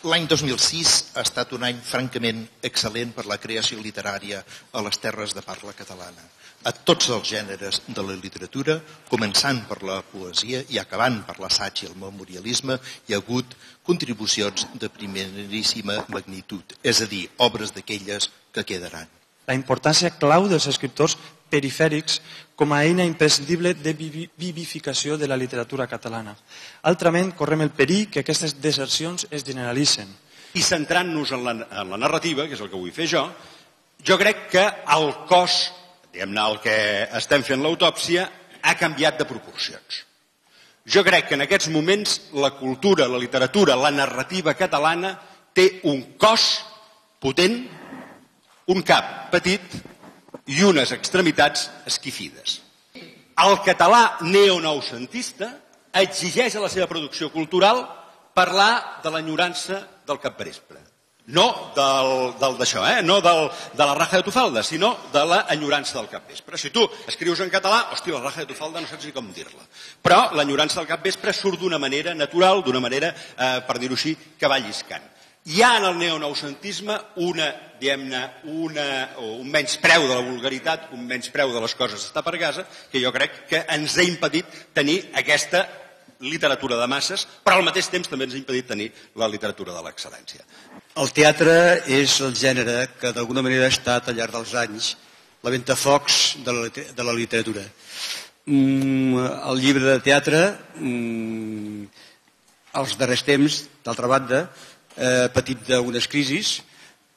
L'any 2006 ha estat un any francament excel·lent per la creació literària a les terres de parla catalana. A tots els gèneres de la literatura, començant per la poesia i acabant per l'assaig i el memorialisme, hi ha hagut contribucions de primeríssima magnitud, és a dir, obres d'aquelles que quedaran. La importància clau dels escriptors perifèrics com a eina imprescindible de vivificació de la literatura catalana. Altrament, correm el perill que aquestes desercions es generalitzen. I centrant-nos en, la, en la narrativa, que és el que vull fer jo, jo crec que el cos, diguem-ne, el que estem fent l'autòpsia, ha canviat de proporcions. Jo crec que en aquests moments la cultura, la literatura, la narrativa catalana té un cos potent, un cap petit i unes extremitats esquifides. El català neonoucentista exigeix a la seva producció cultural parlar de l'enyorança del capvespre. No del, del d'això, eh? no del, de la raja de Tufalda, sinó de l'enyorança del capvespre. Si tu escrius en català, hòstia, la raja de Tufalda no saps ni com dir-la. Però l'enyorança del capvespre surt d'una manera natural, d'una manera, eh, per dir-ho així, que va lliscant. Hi ha en el neonoucentisme una, diguem-ne, un menyspreu de la vulgaritat, un menyspreu de les coses està per casa, que jo crec que ens ha impedit tenir aquesta literatura de masses, però al mateix temps també ens ha impedit tenir la literatura de l'excel·lència. El teatre és el gènere que d'alguna manera ha estat al llarg dels anys la ventafocs de la, de la literatura. Mm, el llibre de teatre, mm, als darrers temps, d'altra banda, eh, patit d'unes crisis,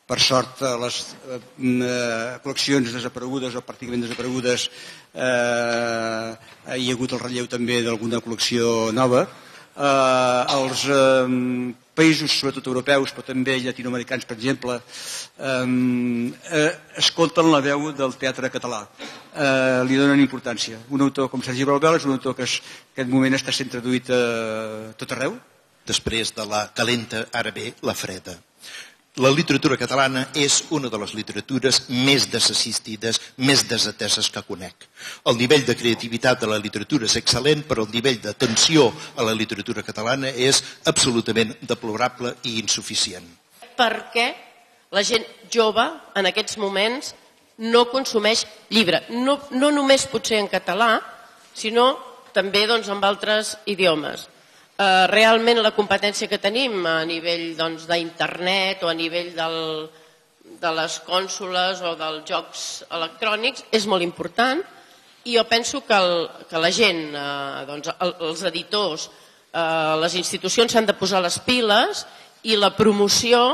per sort les eh, eh, col·leccions desaparegudes o pràcticament desaparegudes eh, hi ha hagut el relleu també d'alguna col·lecció nova. Eh, els eh, països, sobretot europeus, però també llatinoamericans, per exemple, eh, eh, escolten la veu del teatre català. Eh, li donen importància. Un autor com Sergi Balbel és un autor que, és, que en moment està sent traduït a tot arreu, després de la calenta, ara ve la freda. La literatura catalana és una de les literatures més desassistides, més desateses que conec. El nivell de creativitat de la literatura és excel·lent, però el nivell d'atenció a la literatura catalana és absolutament deplorable i insuficient. Perquè la gent jove en aquests moments no consumeix llibre, no, no només potser en català, sinó també doncs, en altres idiomes eh, realment la competència que tenim a nivell doncs, d'internet doncs, o a nivell del, de les cònsoles o dels jocs electrònics és molt important i jo penso que, el, que la gent, eh, doncs, el, els editors, eh, les institucions s'han de posar les piles i la promoció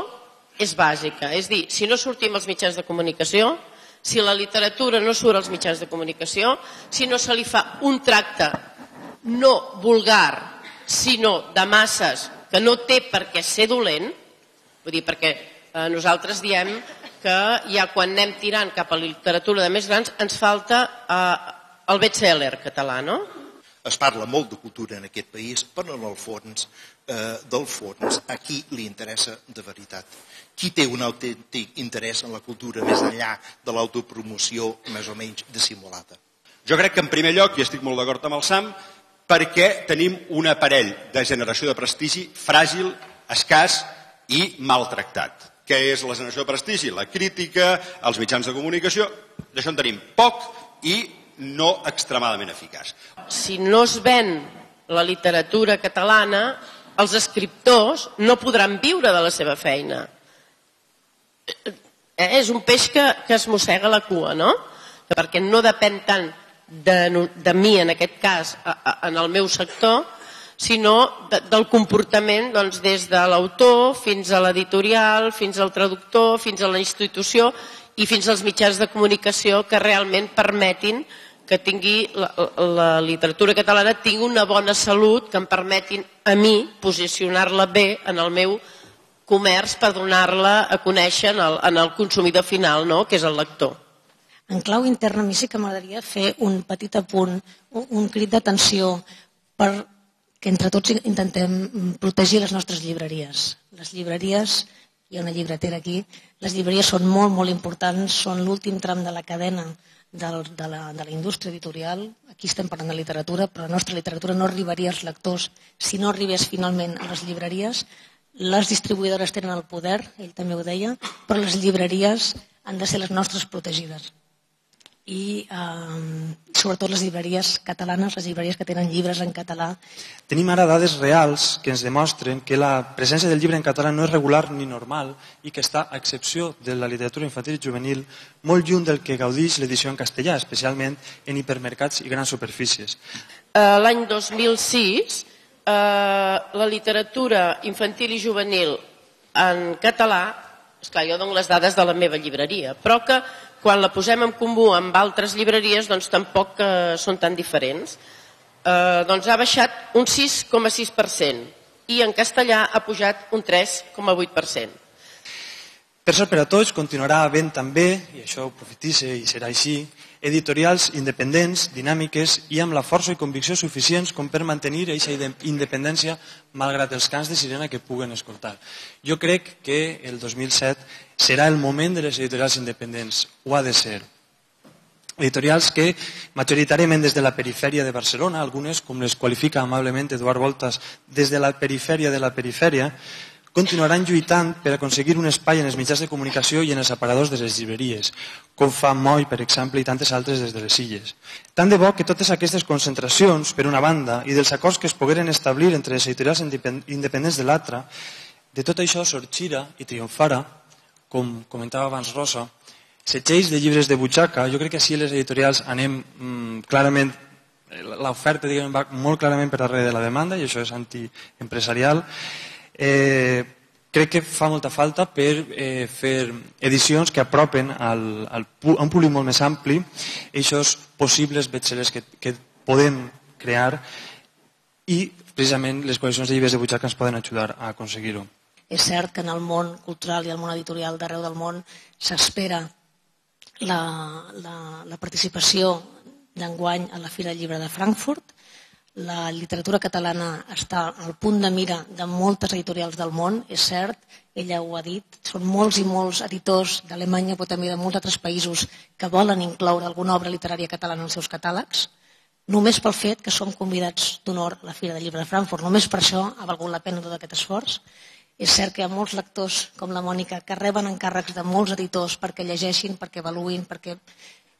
és bàsica. És dir, si no sortim als mitjans de comunicació, si la literatura no surt als mitjans de comunicació, si no se li fa un tracte no vulgar sinó de masses que no té per què ser dolent, vull dir, perquè eh, nosaltres diem que ja quan anem tirant cap a la literatura de més grans ens falta eh, el bestseller català, no? Es parla molt de cultura en aquest país, però en el fons, eh, del fons, a qui li interessa de veritat? Qui té un autèntic interès en la cultura més enllà de l'autopromoció més o menys dissimulada? Jo crec que en primer lloc, i estic molt d'acord amb el Sam, perquè tenim un aparell de generació de prestigi fràgil, escàs i maltractat. Què és la generació de prestigi? La crítica, els mitjans de comunicació, d'això en tenim poc i no extremadament eficaç. Si no es ven la literatura catalana, els escriptors no podran viure de la seva feina. Eh, és un peix que, que es mossega la cua, no? Perquè no depèn tant de, de mi, en aquest cas, a, a, en el meu sector, sinó de, del comportament doncs, des de l'autor fins a l'editorial, fins al traductor, fins a la institució i fins als mitjans de comunicació que realment permetin que tingui la, la literatura catalana tingui una bona salut que em permetin a mi posicionar-la bé en el meu comerç per donar-la a conèixer en el, en el consumidor final, no? que és el lector. En clau interna, a mi sí que m'agradaria fer un petit apunt, un, crit d'atenció per que entre tots intentem protegir les nostres llibreries. Les llibreries, hi ha una llibretera aquí, les llibreries són molt, molt importants, són l'últim tram de la cadena de, la, de la indústria editorial. Aquí estem parlant de literatura, però la nostra literatura no arribaria als lectors si no arribés finalment a les llibreries. les distribuïdores tenen el poder, ell també ho deia, però les llibreries han de ser les nostres protegides i eh, sobretot les llibreries catalanes, les llibreries que tenen llibres en català. Tenim ara dades reals que ens demostren que la presència del llibre en català no és regular ni normal i que està, a excepció de la literatura infantil i juvenil, molt lluny del que gaudeix l'edició en castellà, especialment en hipermercats i grans superfícies. Eh, L'any 2006, eh, la literatura infantil i juvenil en català, esclar, jo dono les dades de la meva llibreria, però que quan la posem en comú amb altres llibreries doncs tampoc eh, són tan diferents. Eh, doncs ha baixat un 6,6% i en castellà ha pujat un 3,8%. Per sort per a tots, continuarà havent també, i això ho profetisse i serà així, editorials independents, dinàmiques i amb la força i convicció suficients com per mantenir aquesta independència malgrat els cants de sirena que puguen escoltar. Jo crec que el 2007 serà el moment de les editorials independents, ho ha de ser. Editorials que, majoritàriament des de la perifèria de Barcelona, algunes, com les qualifica amablement Eduard Voltas, des de la perifèria de la perifèria, continuaran lluitant per aconseguir un espai en els mitjans de comunicació i en els aparadors de les llibreries, com fa Moi, per exemple, i tantes altres des de les illes. Tant de bo que totes aquestes concentracions, per una banda, i dels acords que es pogueren establir entre les editorials independents de l'altra, de tot això sorgirà i triomfara, com comentava abans Rosa, setgells de llibres de butxaca, jo crec que així les editorials anem mm, clarament l'oferta va molt clarament per darrere de la demanda i això és antiempresarial eh, crec que fa molta falta per eh, fer edicions que apropen al, al, a un públic molt més ampli aquests possibles bestsellers que, que podem crear i precisament les col·leccions de llibres de butxaca ens poden ajudar a aconseguir-ho. És cert que en el món cultural i el món editorial d'arreu del món s'espera la, la, la participació d'enguany a la Fira del Llibre de Frankfurt la literatura catalana està al punt de mira de moltes editorials del món, és cert, ella ho ha dit, són molts i molts editors d'Alemanya, però també de molts altres països que volen incloure alguna obra literària catalana els seus catàlegs, només pel fet que som convidats d'honor a la Fira del Llibre de Frankfurt. Només per això ha valgut la pena tot aquest esforç. És cert que hi ha molts lectors, com la Mònica, que reben encàrrecs de molts editors perquè llegeixin, perquè avaluïn, perquè,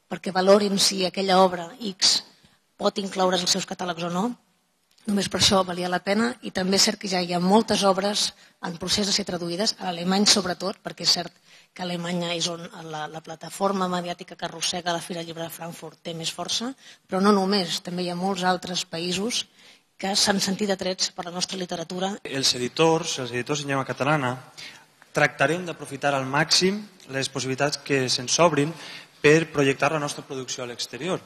perquè valorin si aquella obra X pot incloure's els seus catàlegs o no. Només per això valia la pena i també és cert que ja hi ha moltes obres en procés de ser traduïdes, a l'alemany sobretot, perquè és cert que Alemanya és on la, la plataforma mediàtica que arrossega la Fira Llibre de Frankfurt té més força, però no només, també hi ha molts altres països que s'han sentit atrets per la nostra literatura. Els editors, els editors en llengua catalana, tractarem d'aprofitar al màxim les possibilitats que se'ns obrin per projectar la nostra producció a l'exterior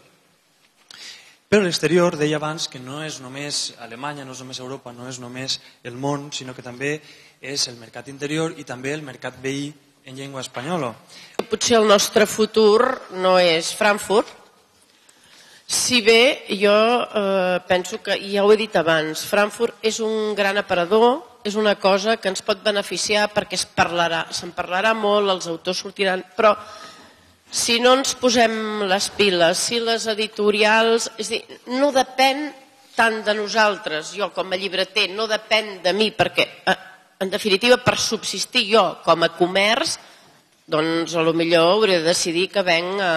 però l'exterior deia abans que no és només Alemanya, no és només Europa, no és només el món, sinó que també és el mercat interior i també el mercat veí en llengua espanyola. Potser el nostre futur no és Frankfurt, si bé jo eh, penso que, ja ho he dit abans, Frankfurt és un gran aparador, és una cosa que ens pot beneficiar perquè es parlarà, se'n parlarà molt, els autors sortiran, però si no ens posem les piles, si les editorials... És dir, no depèn tant de nosaltres, jo com a llibreter, no depèn de mi, perquè, eh, en definitiva, per subsistir jo com a comerç, doncs a lo millor hauré de decidir que venc a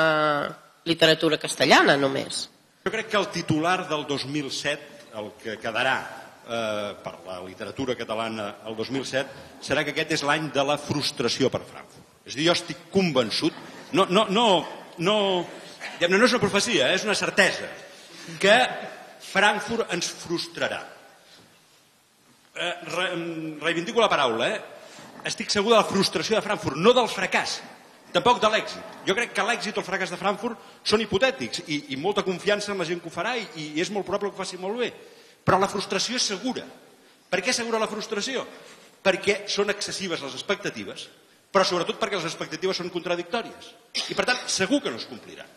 literatura castellana només. Jo crec que el titular del 2007, el que quedarà eh, per la literatura catalana el 2007, serà que aquest és l'any de la frustració per Frankfurt. És a dir, jo estic convençut no, no, no, no, no és una profecia, és una certesa, que Frankfurt ens frustrarà. Eh, re, reivindico la paraula, eh? estic segur de la frustració de Frankfurt, no del fracàs, tampoc de l'èxit. Jo crec que l'èxit o el fracàs de Frankfurt són hipotètics i, i molta confiança en la gent que ho farà i, i és molt probable que ho faci molt bé. Però la frustració és segura. Per què és segura la frustració? Perquè són excessives les expectatives però sobretot perquè les expectatives són contradictòries. I per tant, segur que no es compliran.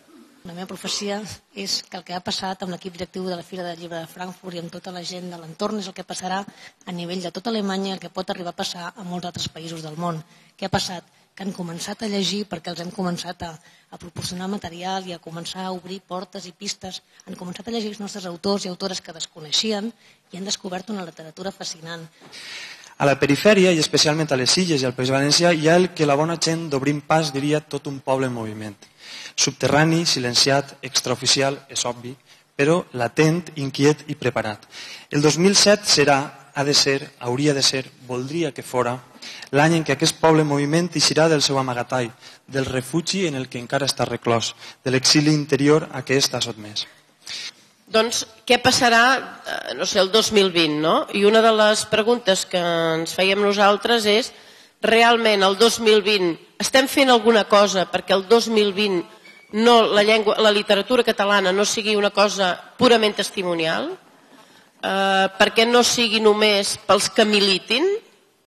La meva profecia és que el que ha passat amb l'equip directiu de la Fira del Llibre de Frankfurt i amb tota la gent de l'entorn és el que passarà a nivell de tota Alemanya, el que pot arribar a passar a molts altres països del món. Què ha passat? Que han començat a llegir perquè els hem començat a, a proporcionar material i a començar a obrir portes i pistes. Han començat a llegir els nostres autors i autores que desconeixien i han descobert una literatura fascinant. A la perifèria, i especialment a les Illes i al País Valencià, hi ha el que la bona gent d'Obrim Pas diria tot un poble en moviment. Subterrani, silenciat, extraoficial, és obvi, però latent, inquiet i preparat. El 2007 serà, ha de ser, hauria de ser, voldria que fora, l'any en què aquest poble en moviment eixirà del seu amagatall, del refugi en el que encara està reclòs, de l'exili interior a què està sotmès. Doncs què passarà, eh, no sé, el 2020, no? I una de les preguntes que ens fèiem nosaltres és realment el 2020 estem fent alguna cosa perquè el 2020 no, la, llengua, la literatura catalana no sigui una cosa purament testimonial? Eh, perquè no sigui només pels que militin,